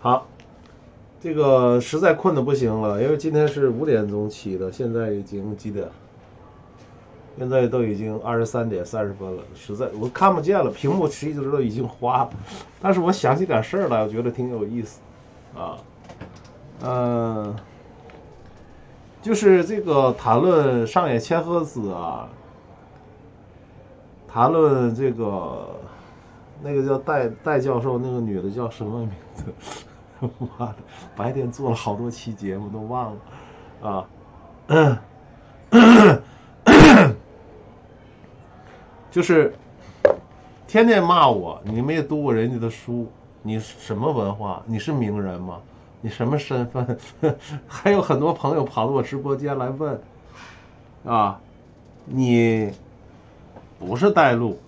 好，这个实在困的不行了，因为今天是五点钟起的，现在已经几点？现在都已经二十三点三十分了，实在我看不见了，屏幕其实都已经花了。但是我想起点事儿来，我觉得挺有意思，啊，嗯，就是这个谈论上野千鹤子啊，谈论这个那个叫戴戴教授，那个女的叫什么名字？妈的，白天做了好多期节目都忘了，啊。就是天天骂我，你没读过人家的书，你什么文化？你是名人吗？你什么身份？还有很多朋友跑到我直播间来问，啊，你不是带路，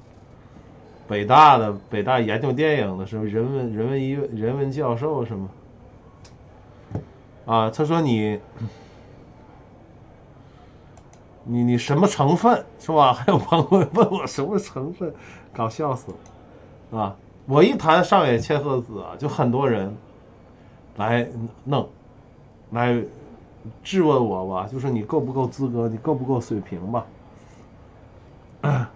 北大的北大研究电影的是人文人文医人文教授是吗？啊，他说你。你你什么成分是吧？还有朋友问我什么成分，搞笑死了，啊！我一谈上野千鹤子啊，就很多人来弄，来质问我吧，就是你够不够资格，你够不够水平吧？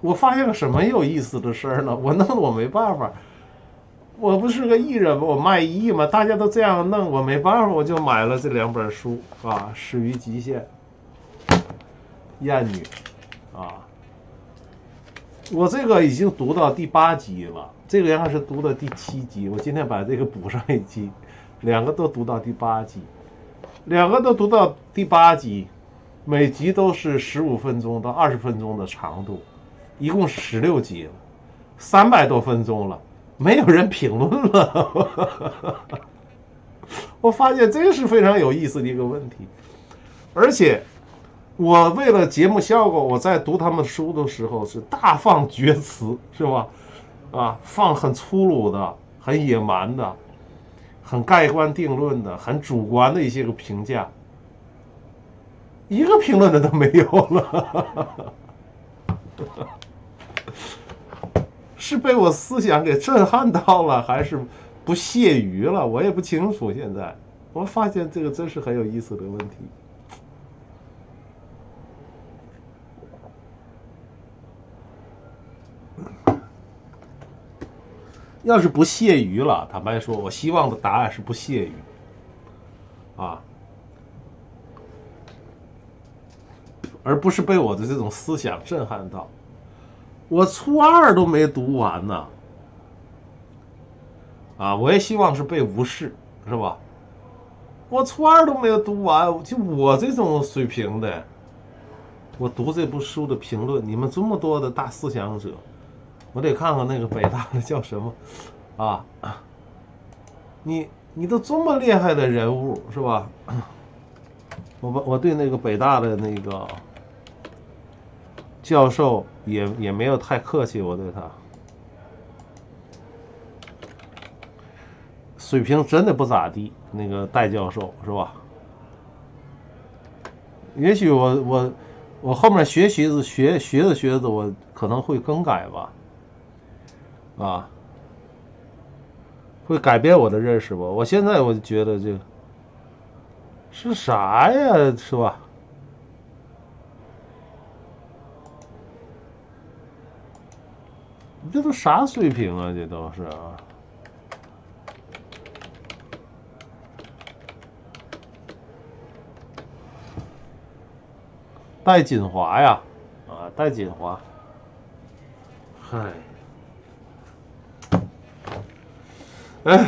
我发现个什么有意思的事儿呢？我弄得我没办法，我不是个艺人吗？我卖艺嘛，大家都这样弄，我没办法，我就买了这两本书啊，《始于极限》。艳女，啊，我这个已经读到第八集了，这个应该是读到第七集。我今天把这个补上一集，两个都读到第八集，两个都读到第八集，每集都是十五分钟到二十分钟的长度，一共十六集了，三百多分钟了，没有人评论了。我发现这是非常有意思的一个问题，而且。我为了节目效果，我在读他们书的时候是大放厥词，是吧？啊，放很粗鲁的、很野蛮的、很盖棺定论的、很主观的一些个评价，一个评论的都没有了。是被我思想给震撼到了，还是不屑于了？我也不清楚。现在我发现这个真是很有意思的问题。要是不屑于了，坦白说，我希望的答案是不屑于，啊，而不是被我的这种思想震撼到。我初二都没读完呢，啊，我也希望是被无视，是吧？我初二都没有读完，就我这种水平的，我读这部书的评论，你们这么多的大思想者。我得看看那个北大的叫什么，啊，你你都这么厉害的人物是吧？我我对那个北大的那个教授也也没有太客气，我对他水平真的不咋地。那个戴教授是吧？也许我我我后面学习着学学着学着，我可能会更改吧。啊，会改变我的认识不？我现在我就觉得这是啥呀，是吧？这都啥水平啊？这都是啊，戴锦华呀，啊，戴锦华，嗨。哎，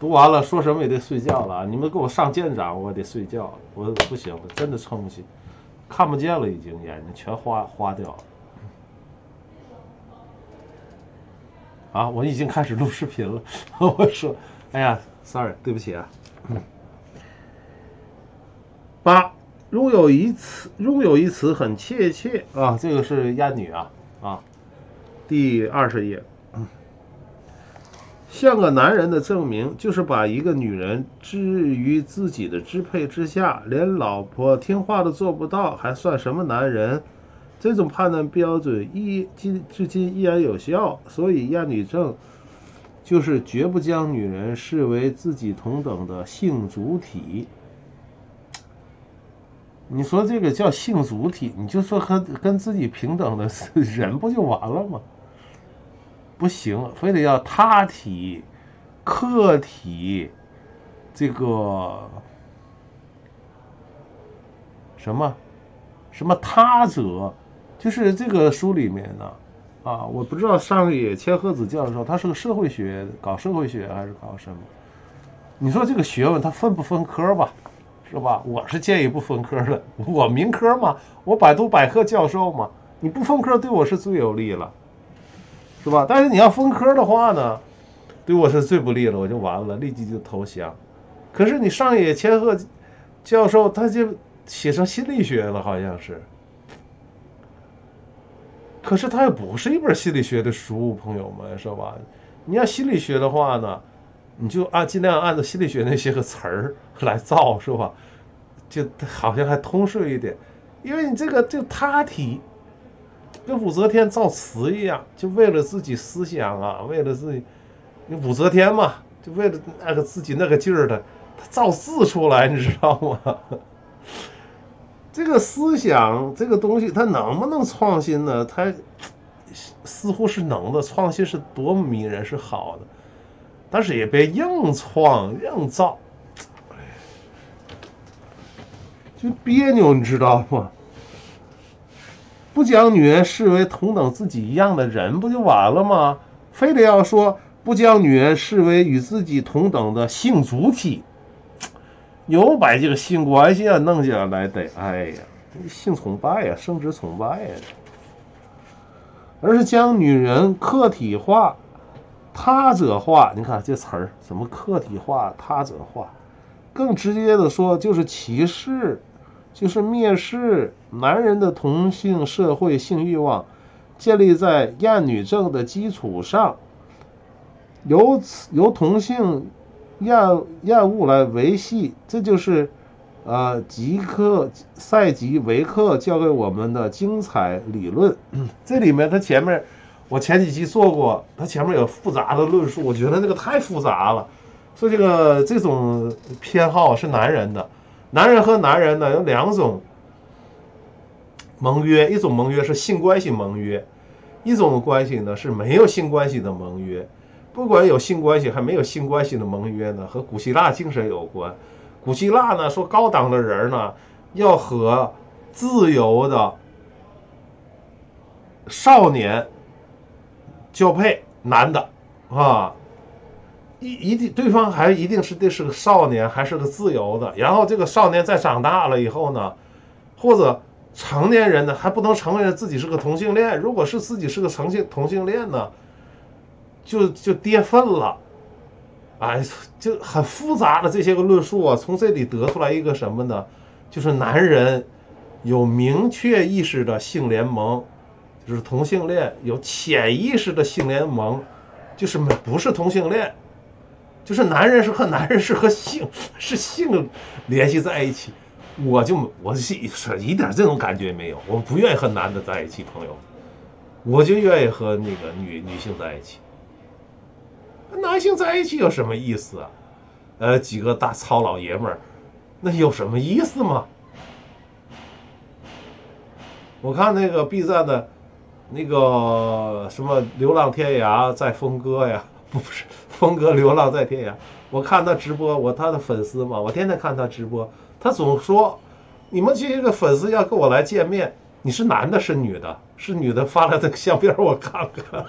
读完了，说什么也得睡觉了。你们给我上舰长，我得睡觉。我不行我，真的撑不起，看不见了，已经眼睛全花花掉了。啊，我已经开始录视频了。我说，哎呀，sorry，对不起啊。八，拥有一词，拥有一词很切切啊。这个是艳女啊啊。第二十页，像个男人的证明，就是把一个女人置于自己的支配之下，连老婆听话都做不到，还算什么男人？这种判断标准依今至今依然有效，所以厌女症就是绝不将女人视为自己同等的性主体。你说这个叫性主体，你就说和跟自己平等的人不就完了吗？不行，非得要他体、客体，这个什么什么他者。就是这个书里面呢，啊，我不知道上野千鹤子教授他是个社会学搞社会学还是搞什么？你说这个学问他分不分科吧？是吧？我是建议不分科的，我民科嘛，我百度百科教授嘛，你不分科对我是最有利了，是吧？但是你要分科的话呢，对我是最不利了，我就完了，立即就投降。可是你上野千鹤教授他就写成心理学了，好像是。可是它又不是一本心理学的书，朋友们，是吧？你要心理学的话呢，你就按尽量按照心理学那些个词儿 来造，是吧？就好像还通顺一点，因为你这个就他体，跟武则天造词一样，就为了自己思想啊，为了自己，武则天嘛，就为了那个自己那个劲儿的，他造字出来，你知道吗？这个思想这个东西，它能不能创新呢？它似乎是能的，创新是多么迷人，是好的，但是也别硬创硬造，就别扭，你知道吗？不将女人视为同等自己一样的人，不就完了吗？非得要说不将女人视为与自己同等的性主体。又把这个性关系啊弄进来得，哎呀，性崇拜呀，生殖崇拜呀，而是将女人客体化、他者化。你看这词儿，什么客体化、他者化？更直接的说，就是歧视，就是蔑视男人的同性社会性欲望，建立在厌女症的基础上，由此由同性。厌厌恶来维系，这就是，呃，吉克赛吉维克教给我们的精彩理论。这里面他前面，我前几期做过，他前面有复杂的论述，我觉得那个太复杂了。说这个这种偏好是男人的，男人和男人呢有两种盟约，一种盟约是性关系盟约，一种关系呢是没有性关系的盟约。不管有性关系还没有性关系的盟约呢，和古希腊精神有关。古希腊呢说，高档的人呢要和自由的少年交配，男的啊，一一定对方还一定是这是个少年，还是个自由的。然后这个少年再长大了以后呢，或者成年人呢还不能承认自己是个同性恋。如果是自己是个成性同性恋呢？就就跌份了，哎，就很复杂的这些个论述啊，从这里得出来一个什么呢？就是男人有明确意识的性联盟，就是同性恋；有潜意识的性联盟，就是不是同性恋，就是男人是和男人是和性是性联系在一起。我就我是一点这种感觉也没有，我不愿意和男的在一起，朋友，我就愿意和那个女女性在一起。男性在一起有什么意思啊？呃，几个大糙老爷们儿，那有什么意思吗？我看那个 B 站的，那个什么《流浪天涯》在峰哥呀，不是峰哥流浪在天涯。我看他直播，我他的粉丝嘛，我天天看他直播，他总说你们这些个粉丝要跟我来见面，你是男的，是女的？是女的发来的相片我看看。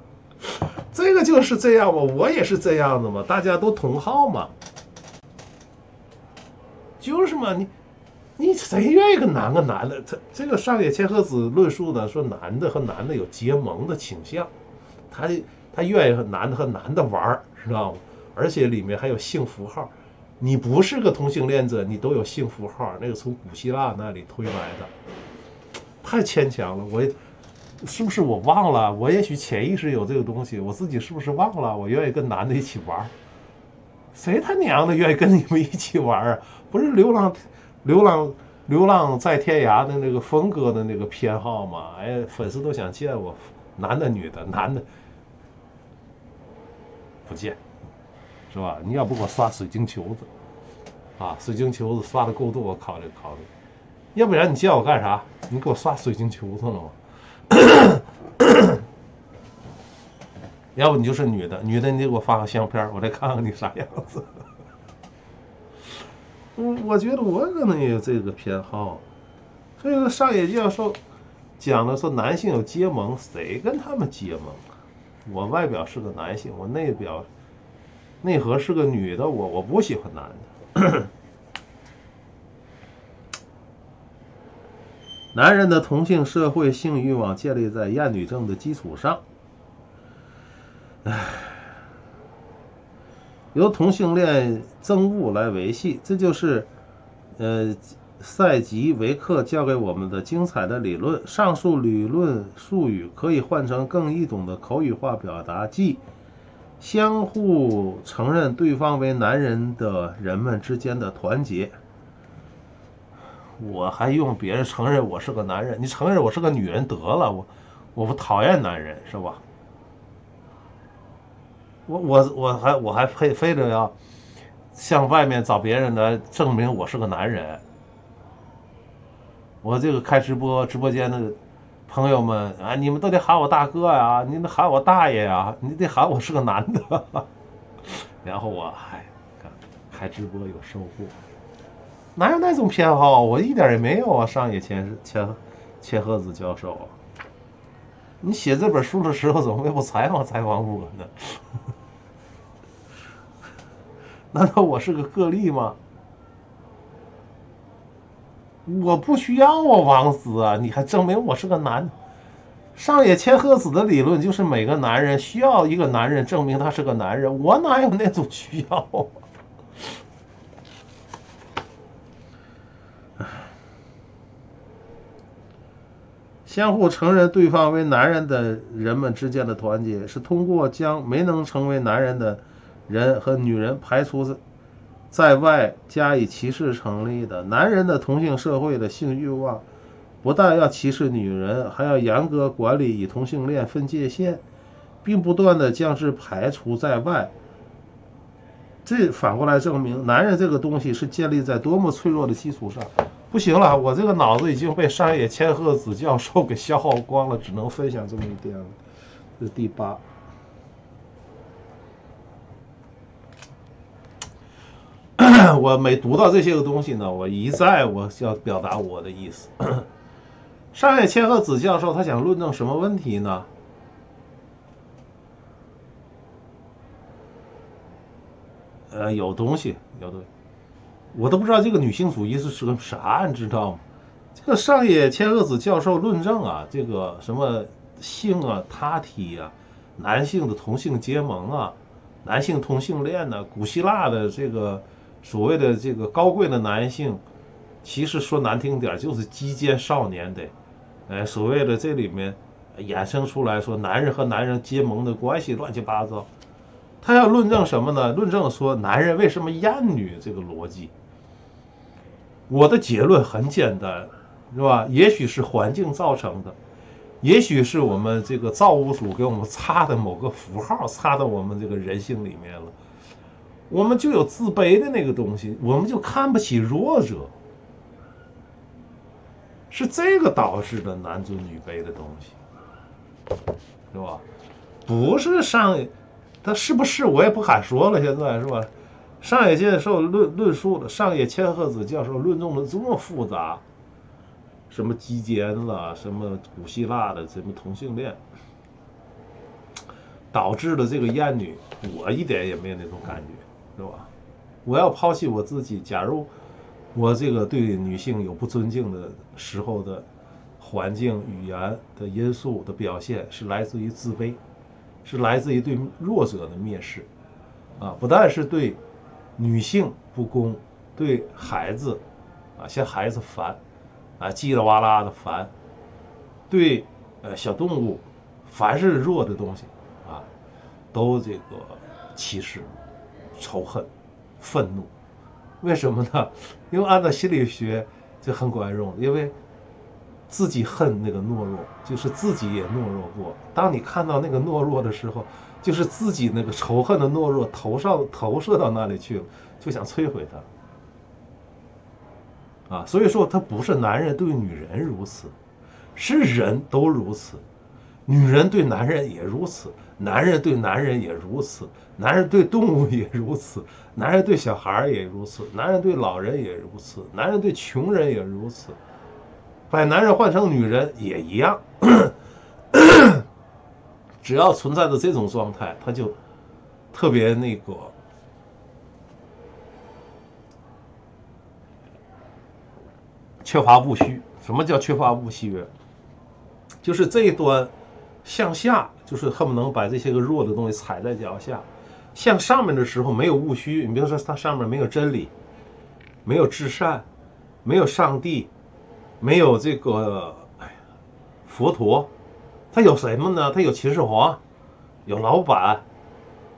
这个就是这样嘛，我也是这样的嘛，大家都同号嘛，就是嘛，你你谁愿意跟男个男的？这这个上野千鹤子论述的说，男的和男的有结盟的倾向，他他愿意和男的和男的玩儿知道吗？而且里面还有性符号，你不是个同性恋者，你都有性符号，那个从古希腊那里推来的，太牵强了，我。是不是我忘了？我也许潜意识有这个东西，我自己是不是忘了？我愿意跟男的一起玩儿谁他娘的愿意跟你们一起玩儿啊？不是流浪，流浪，流浪在天涯的那个峰哥的那个偏好嘛，哎，粉丝都想见我，男的女的，男的不见，是吧？你要不给我刷水晶球子，啊，水晶球子刷的够多，我考虑考虑。要不然你叫我干啥？你给我刷水晶球子了吗？要不你就是女的，女的你给我发个相片，我再看看你啥样子。我我觉得我可能也有这个偏好，所以说上野教授讲的说男性有结盟，谁跟他们结盟？我外表是个男性，我内表内核是个女的，我我不喜欢男的。男人的同性社会性欲望建立在厌女症的基础上，唉，由同性恋憎恶来维系，这就是呃塞吉维克教给我们的精彩的理论。上述理论术语可以换成更易懂的口语化表达，即相互承认对方为男人的人们之间的团结。我还用别人承认我是个男人，你承认我是个女人得了，我我不讨厌男人是吧？我我我还我还非非得要向外面找别人来证明我是个男人。我这个开直播直播间的朋友们啊，你们都得喊我大哥呀，你得喊我大爷呀，你得喊我是个男的。然后我还开直播有收获。哪有那种偏好？我一点也没有啊！上野千千千鹤子教授，你写这本书的时候怎么不采访采访我呢？难道我是个个例吗？我不需要啊，王子啊！你还证明我是个男？上野千鹤子的理论就是每个男人需要一个男人证明他是个男人，我哪有那种需要？相互承认对方为男人的人们之间的团结，是通过将没能成为男人的人和女人排除在外加以歧视成立的。男人的同性社会的性欲望，不但要歧视女人，还要严格管理与同性恋分界线，并不断的将之排除在外。这反过来证明，男人这个东西是建立在多么脆弱的基础上。不行了，我这个脑子已经被山野千鹤子教授给消耗光了，只能分享这么一点了。这是第八。我每读到这些个东西呢，我一再我要表达我的意思。上野千鹤子教授他想论证什么问题呢？呃，有东西，有的。我都不知道这个女性主义是是个啥，你知道吗？这个上野千鹤子教授论证啊，这个什么性啊、他体啊、男性的同性结盟啊、男性同性恋呢？古希腊的这个所谓的这个高贵的男性，其实说难听点就是鸡奸少年的，哎，所谓的这里面衍生出来说男人和男人结盟的关系乱七八糟。他要论证什么呢？论证说男人为什么厌女这个逻辑。我的结论很简单，是吧？也许是环境造成的，也许是我们这个造物主给我们插的某个符号插到我们这个人性里面了。我们就有自卑的那个东西，我们就看不起弱者，是这个导致的男尊女卑的东西，是吧？不是上，他是不是我也不敢说了，现在是吧？上野教授论论述的，上野千鹤子教授论证的这么复杂，什么基奸了，什么古希腊的，什么同性恋，导致的这个厌女，我一点也没有那种感觉，对吧？我要抛弃我自己，假如我这个对女性有不尊敬的时候的环境、语言的因素的表现，是来自于自卑，是来自于对弱者的蔑视，啊，不但是对。女性不公，对孩子啊，嫌孩子烦啊，叽里哇啦的烦；对呃小动物，凡是弱的东西啊，都这个歧视、仇恨、愤怒。为什么呢？因为按照心理学，就很管用，因为自己恨那个懦弱，就是自己也懦弱过。当你看到那个懦弱的时候，就是自己那个仇恨的懦弱投上投射到那里去了，就想摧毁他。啊，所以说他不是男人对女人如此，是人都如此，女人对男人也如此，男人对男人也如此，男人对动物也如此，男人对小孩也如此，男人对老人也如此，男人对穷人也如此。把男人换成女人也一样，只要存在着这种状态，他就特别那个缺乏务虚。什么叫缺乏务虚？就是这一端向下，就是恨不能把这些个弱的东西踩在脚下；向上面的时候没有务虚。你比如说，它上面没有真理，没有至善，没有上帝。没有这个，哎呀，佛陀，他有什么呢？他有秦始皇，有老板，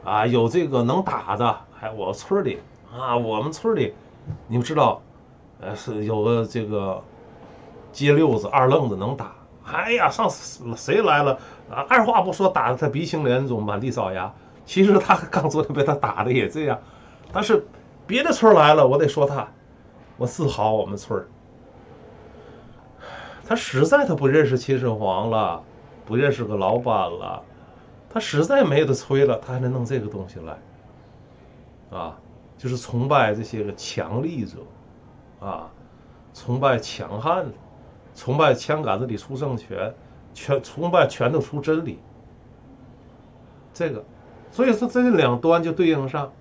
啊，有这个能打的。哎，我村里啊，我们村里，你们知道，呃，是有个这个街溜子、二愣子能打。哎呀，上次谁来了啊？二话不说，打的他鼻青脸肿、满地找牙。其实他 刚昨天被他打的也这样，但是别的村来了，我得说他，我自豪我们村儿。他实在他不认识秦始皇了，不认识个老板了，他实在没得吹了，他还能弄这个东西来，啊，就是崇拜这些个强力者，啊，崇拜强悍，崇拜枪杆子里出政权，全崇拜拳头出真理，这个，所以说这两端就对应上，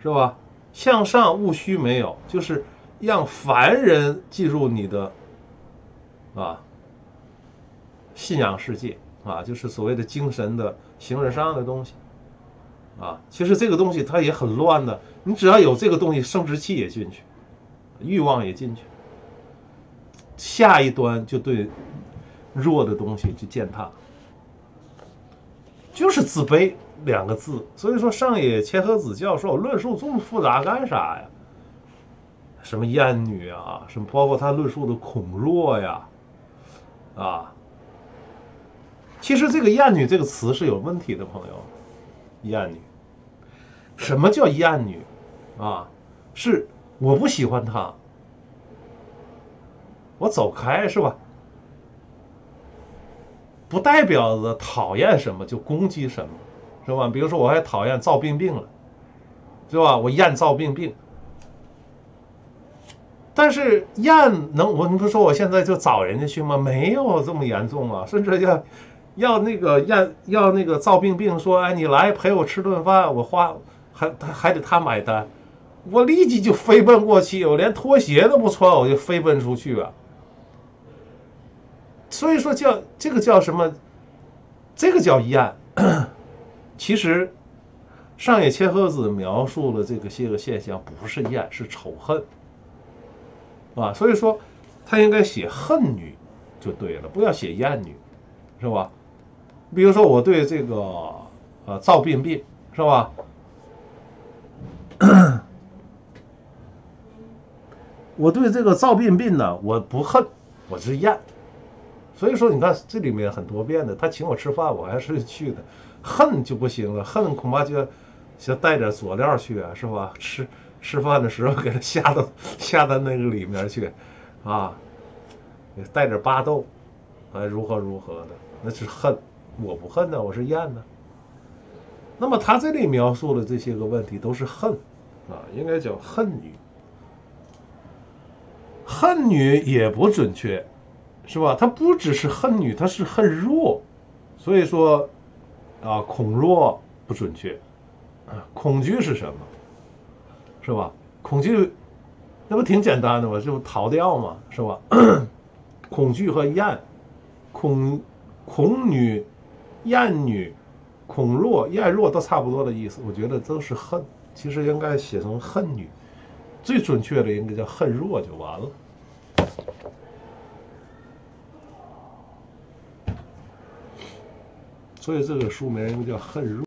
是吧？向上务虚没有，就是让凡人进入你的。啊，信仰世界啊，就是所谓的精神的形而上的东西啊。其实这个东西它也很乱的，你只要有这个东西，生殖器也进去，欲望也进去，下一端就对弱的东西去践踏，就是自卑两个字。所以说，上野千鹤子教授论述这么复杂干啥呀？什么艳女啊，什么包括他论述的恐弱呀。啊，其实这个“艳女”这个词是有问题的，朋友。艳女，什么叫艳女？啊，是我不喜欢她，我走开是吧？不代表着讨厌什么就攻击什么，是吧？比如说，我还讨厌赵冰冰了，是吧？我厌赵冰冰。但是厌能我你不说我现在就找人家去吗？没有这么严重啊，甚至要要那个厌要那个赵冰冰说，哎，你来陪我吃顿饭，我花还还还得他买单，我立即就飞奔过去，我连拖鞋都不穿，我就飞奔出去啊。所以说叫这个叫什么？这个叫厌。其实上野千鹤子描述了这个些个现象，不是厌，是仇恨。啊，所以说，他应该写恨女就对了，不要写艳女，是吧？比如说我对这个呃赵病病是吧？我对这个赵病病呢，我不恨，我是厌。所以说，你看这里面很多变的，他请我吃饭，我还是去的。恨就不行了，恨恐怕就就带点佐料去啊，是吧？吃。吃饭的时候给他下到 下到那个里面去，啊，带点巴豆，哎，如何如何的，那是恨，我不恨呢，我是厌呢。那么他这里描述的这些个问题都是恨，啊，应该叫恨女。恨女也不准确，是吧？他不只是恨女，他是恨弱，所以说，啊，恐弱不准确，啊，恐惧是什么？是吧？恐惧，那不挺简单的吗？就逃掉嘛，是吧？恐惧和厌，恐恐女、厌女、恐弱、厌弱都差不多的意思。我觉得都是恨，其实应该写成恨女，最准确的应该叫恨弱就完了。所以这个书名叫恨入。